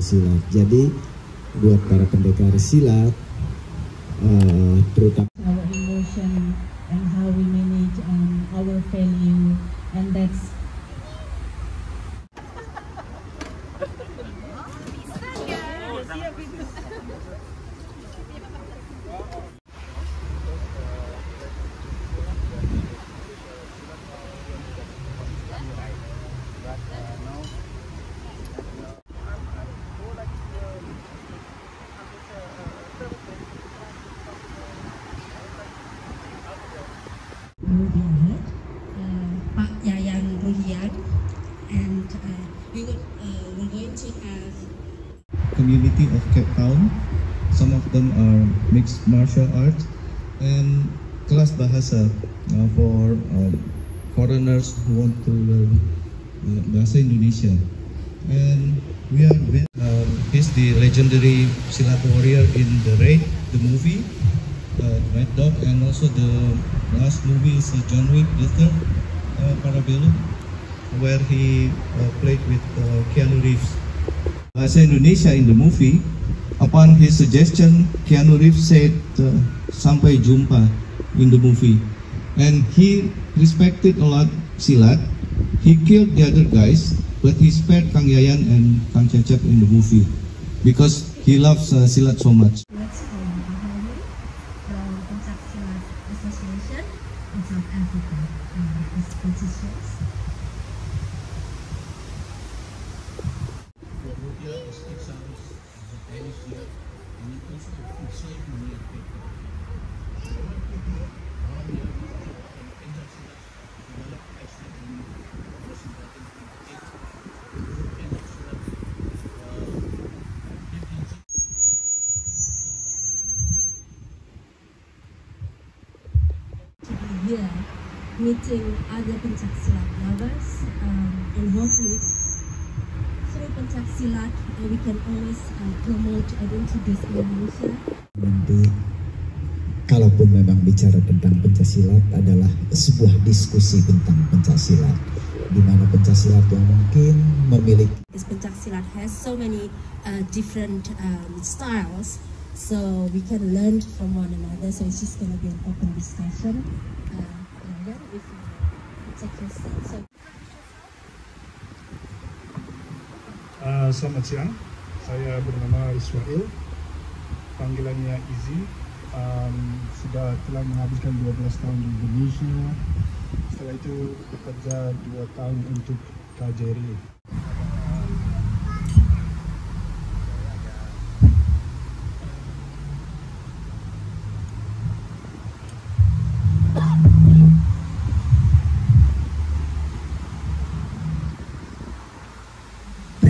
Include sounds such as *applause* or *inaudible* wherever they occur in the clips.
silat. Jadi buat para pendekar silat, uh, terutama our emotion and how we manage um, our value and that's will Uh, Yayan Ruhian, and uh, uh, we're going to have community of Cape Town. Some of them are mixed martial arts and kelas bahasa uh, for um, foreigners who want to learn uh, bahasa Indonesia. And we are ve- uh, he's the legendary silat warrior in the Raid, the movie, uh, Red Dog, and also the last movie is uh, John Wick, the third uh, Parabellum, where he uh, played with uh, Keanu Reeves. Bahasa Indonesia in the movie, upon his suggestion, Keanu Reeves said, uh, "Sampai jumpa" in the movie, and he respected a lot silat. He killed the other guys, but he spared Kang Yayan and Kang Cecep in the movie because he loves uh, silat so much. South Africa. Uh, as politicians. to be here meeting other Pencak Silat lovers um, and hopefully through Pencak Silat uh, we can always uh, promote and introduce Indonesia. Nanti kalaupun memang bicara tentang pencaksilat adalah sebuah diskusi tentang pencaksilat. Di mana pencaksilat yang mungkin memiliki because Pencak Silat has so many uh, different um, styles so we can learn from one another so it's just going to be an open discussion. Uh, So Uh, selamat siang, saya bernama Ismail, panggilannya Izzy. Um, sudah telah menghabiskan 12 tahun di Indonesia. Setelah itu bekerja 2 tahun untuk KJRI.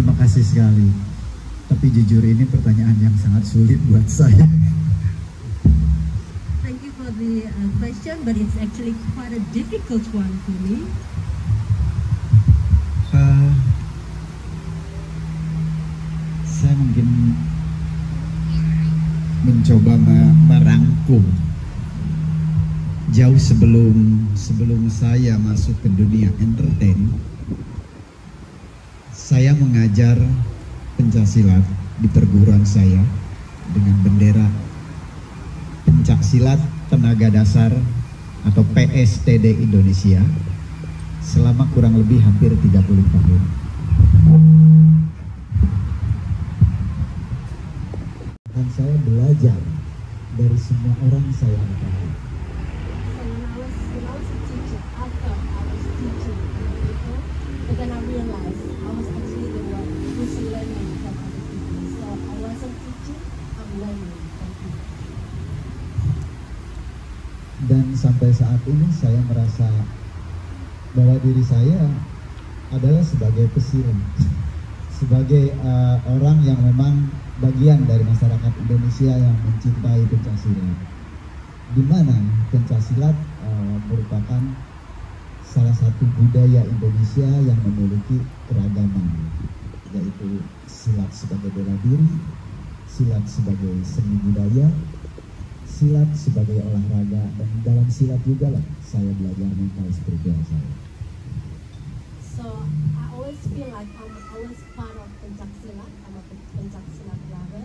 terima kasih sekali ini pertanyaan yang sangat sulit buat saya. Thank you for the uh, question, but it's actually quite a difficult one for me. Eh, saya mungkin mencoba me- merangkum. Jauh sebelum sebelum saya masuk ke dunia entertain saya mengajar pencaksilat di perguruan saya dengan bendera pencaksilat tenaga dasar atau PSTD Indonesia selama kurang lebih hampir 30 tahun. Dan saya belajar dari semua orang saya ketahui. Dan sampai saat ini saya merasa bahwa diri saya adalah sebagai pesilat, *laughs* sebagai uh, orang yang memang bagian dari masyarakat Indonesia yang mencintai pencaksilat. Di mana pencaksilat uh, merupakan salah satu budaya Indonesia yang memiliki keragaman, yaitu silat sebagai bela diri, silat sebagai seni budaya, silat sebagai olahraga dan dalam silat juga lah saya belajar mental spiritual saya. So I always feel like I'm always part of Pencak Silat. I'm a Pencak Silat lover.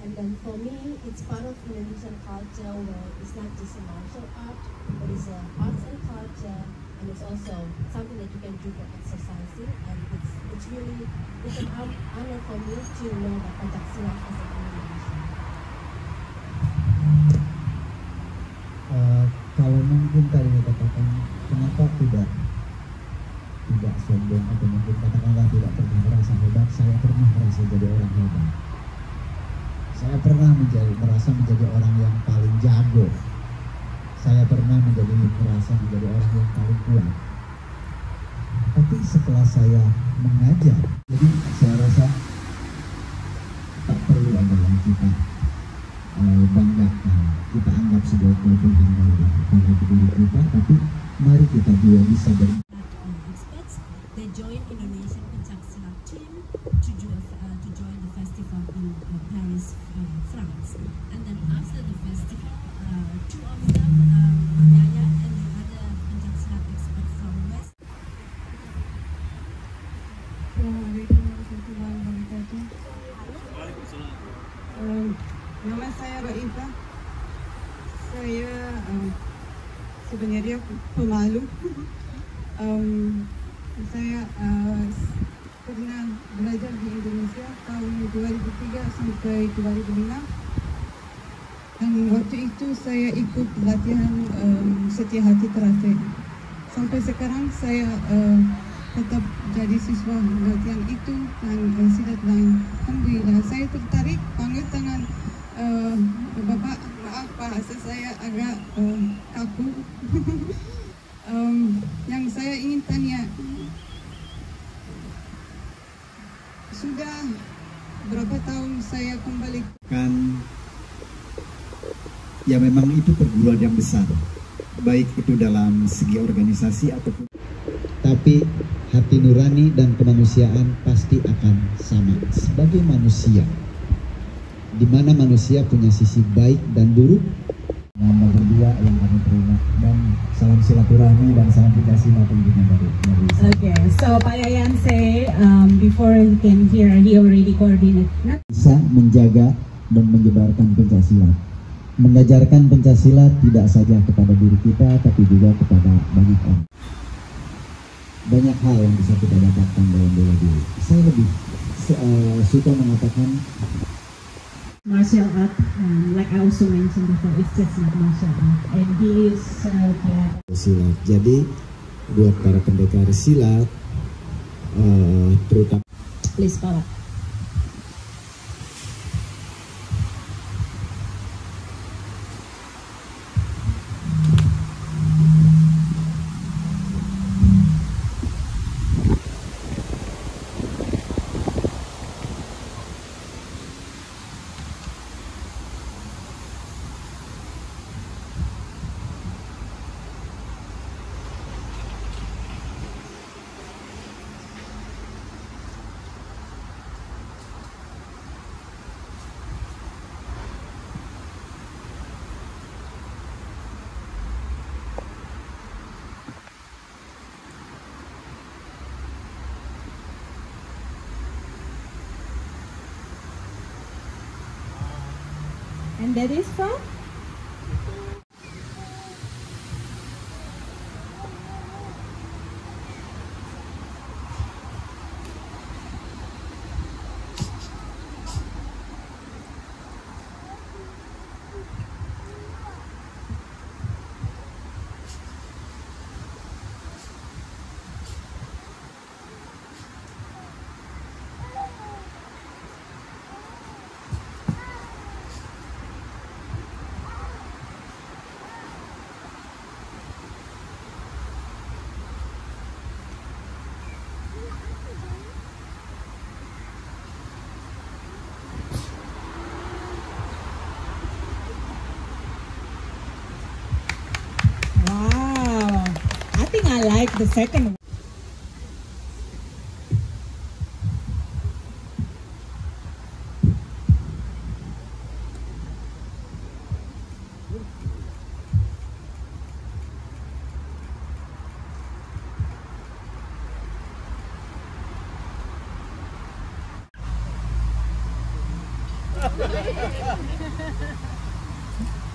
And then for me, it's part of Indonesian culture where it's not just a martial art, but it's a arts and culture, and it's also something that you can do for exercising. And it's it's really it's an hon- honor for me to know that Pencak Silat is an Indonesian. Eh, kalau mungkin tadi dikatakan kenapa tidak tidak sombong atau mungkin katakanlah tidak pernah merasa hebat? Saya pernah merasa jadi orang hebat. Saya pernah menjadi merasa menjadi orang yang paling jago. Saya pernah menjadi merasa menjadi orang yang paling kuat. Tapi setelah saya mengajar jadi to, to join the festival in uh, Paris, uh, France. And then after the festival, uh, two of them, and the other expert nama saya Raifah. Saya um, sebenarnya pemalu. *laughs* um, saya uh, pernah belajar di Indonesia tahun 2003 sampai 2005. Dan waktu itu saya ikut latihan um, setia hati terasih. Sampai sekarang saya uh, tetap jadi siswa latihan itu dan uh, silat lain. Alhamdulillah saya tertarik panggil tangan uh, bapak maaf bahasa saya agak uh, kaku. *laughs* um, yang saya ingin tanya sudah berapa tahun saya kembali kan ya memang itu perguruan yang besar. Baik itu dalam segi organisasi ataupun tapi hati nurani dan kemanusiaan pasti akan sama. Sebagai manusia di mana manusia punya sisi baik dan buruk berdua yang kami terima dan salam silaturahmi dan salam kasih tentunya dari dari saya. Okay, so Pak Yayan say um, before he came here, he already coordinated. Bisa menjaga dan menyebarkan Pancasila. Mengajarkan Pancasila tidak saja kepada diri kita, tapi juga kepada banyak orang. Banyak hal yang bisa kita dapatkan dalam bela diri. Saya lebih eh, suka mengatakan martial art, um, like I also mentioned before, it's just not martial art, and he is uh, the silat. Jadi buat para pendekar silat, eh, terutama please Pak. And that is from? I like the second one. *laughs*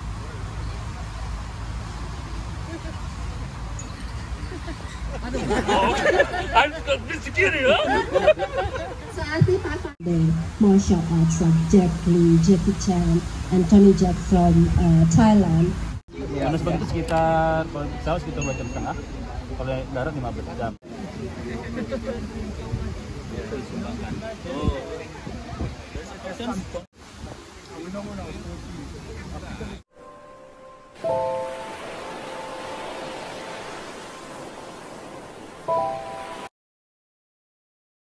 The martial arts like Jet Li, Jackie Chan, and Tony Jaa from uh, Thailand. Panas itu sekitar kalau pesawat sekitar 2 jam setengah. Kalau darat 15 jam.